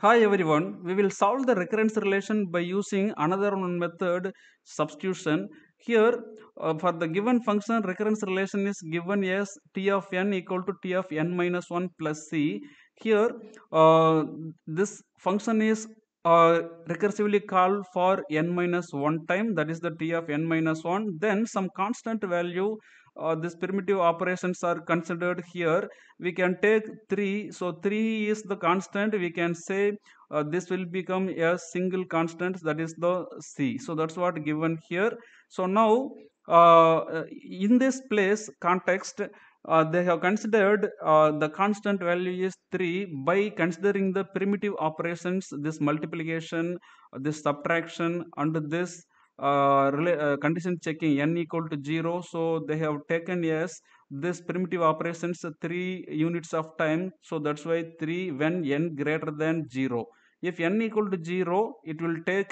Hi everyone, we will solve the recurrence relation by using another one method substitution. Here uh, for the given function recurrence relation is given as t of n equal to t of n minus 1 plus c. Here uh, this function is uh, recursively called for n minus 1 time that is the t of n minus 1 then some constant value uh, this primitive operations are considered here. We can take 3 so 3 is the constant. We can say uh, this will become a single constant that is the c. So that's what given here. So now uh, in this place context uh, they have considered uh, the constant value is 3 by considering the primitive operations this multiplication this subtraction and this uh, uh, condition checking n equal to 0 so they have taken as this primitive operations 3 units of time. So that's why 3 when n greater than 0 if n equal to 0 it will take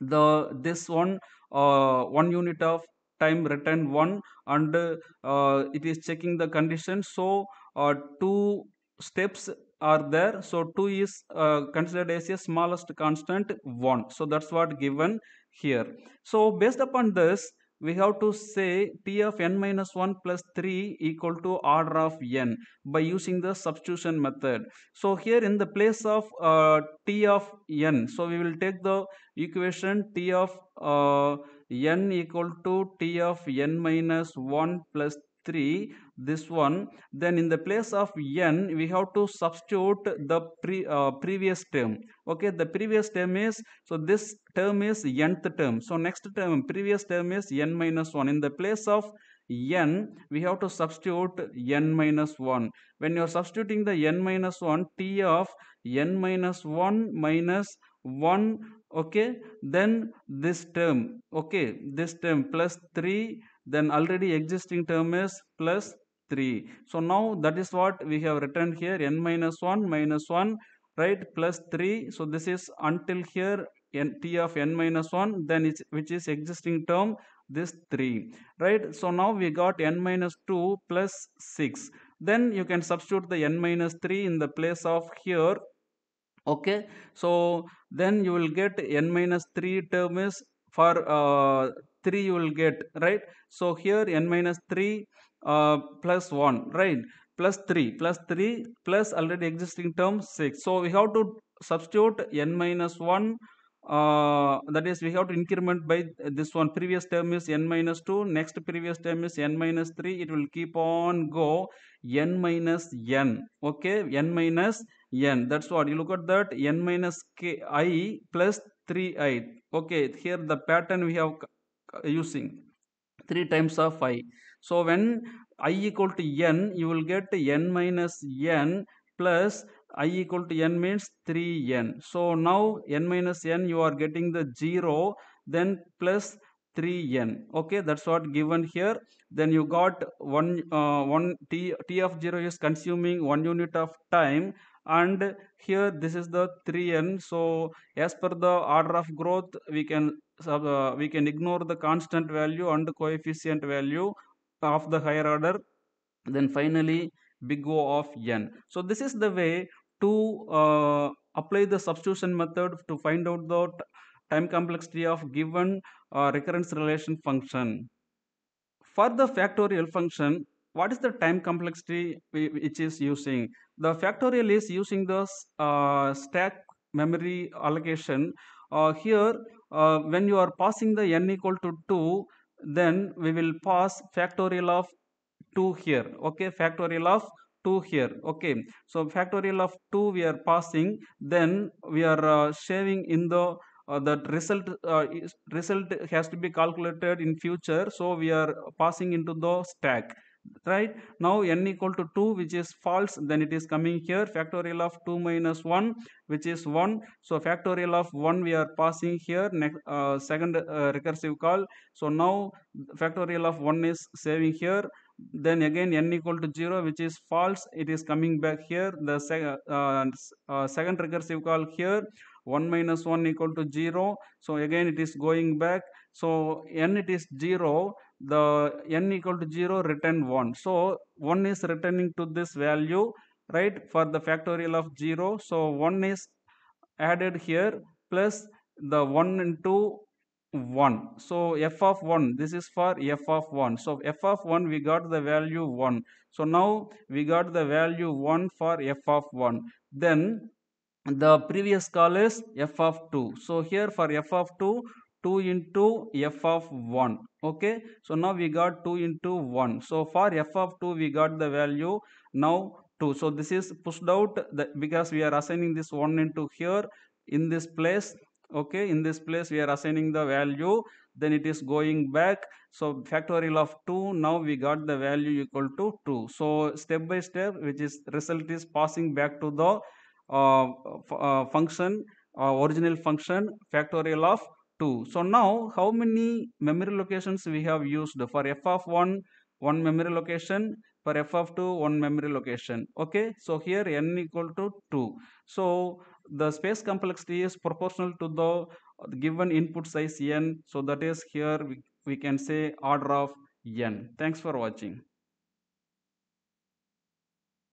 the this one uh, one unit of time return 1 and uh, it is checking the condition. So uh, two steps are there. So 2 is uh, considered as a smallest constant 1 so that's what given here. So based upon this we have to say t of n minus 1 plus 3 equal to order of n by using the substitution method. So here in the place of uh, t of n so we will take the equation t of uh, n equal to t of n minus 1 plus 3 this one then in the place of n we have to substitute the pre, uh, previous term. Okay the previous term is so this term is nth term. So next term previous term is n minus 1 in the place of n we have to substitute n minus 1 when you are substituting the n minus 1 t of n minus 1 minus 1 okay? Then this term okay? This term plus 3 then already existing term is plus 3 so now that is what we have written here n minus 1 minus 1 right? Plus 3 so this is until here n t of n minus 1 then it's which is existing term this 3 right? So now we got n minus 2 plus 6 then you can substitute the n minus 3 in the place of here okay so then you will get n minus 3 term is for uh, 3 you will get right? So here n minus 3 uh, plus 1 right? Plus 3 plus 3 plus already existing term 6 so we have to substitute n minus 1 uh, that is we have to increment by this one. Previous term is n minus 2 next previous term is n minus 3 it will keep on go n minus n. Okay? n minus n. That's what you look at that. n minus k i plus 3i okay? Here the pattern we have using. 3 times of i. So when i equal to n you will get n minus n plus i equal to n means 3n so now n minus n you are getting the 0 then plus 3n okay that's what given here. Then you got one uh, one t t of 0 is consuming one unit of time and here this is the 3n so as per the order of growth we can uh, we can ignore the constant value and coefficient value of the higher order. Then finally big o of n. So this is the way to uh, apply the substitution method to find out the time complexity of given uh, recurrence relation function. For the factorial function what is the time complexity which is using? The factorial is using the uh, stack memory allocation. Here when you are passing the n equal to 2 then we will pass factorial of 2 here. Okay factorial of 2 here. Okay. So factorial of 2 we are passing then we are uh, shaving in the uh, that result uh, result has to be calculated in future. So we are passing into the stack right? Now n equal to 2 which is false then it is coming here. Factorial of 2 minus 1 which is 1 so factorial of 1 we are passing here. Next uh, second uh, recursive call. So now factorial of 1 is saving here then again n equal to 0 which is false. It is coming back here. The sec uh, uh, second recursive call here. 1 minus 1 equal to 0 so again it is going back. So n it is 0 the n equal to 0 return 1 so 1 is returning to this value right for the factorial of 0 so 1 is added here plus the 1 into 1 so f of 1 this is for f of 1 so f of 1 we got the value 1 so now we got the value 1 for f of 1 then the previous call is f of 2 so here for f of 2 2 into f of 1 okay? So now we got 2 into 1 so for f of 2 we got the value now 2 so this is pushed out because we are assigning this 1 into here in this place okay in this place we are assigning the value then it is going back. So factorial of 2 now we got the value equal to 2 so step by step which is result is passing back to the uh, uh, function uh, original function factorial of 2 so now how many memory locations we have used? For f of 1 one memory location. For f of 2 one memory location. Okay so here n equal to 2 so the space complexity is proportional to the given input size n. So that is here we, we can say order of n. Thanks for watching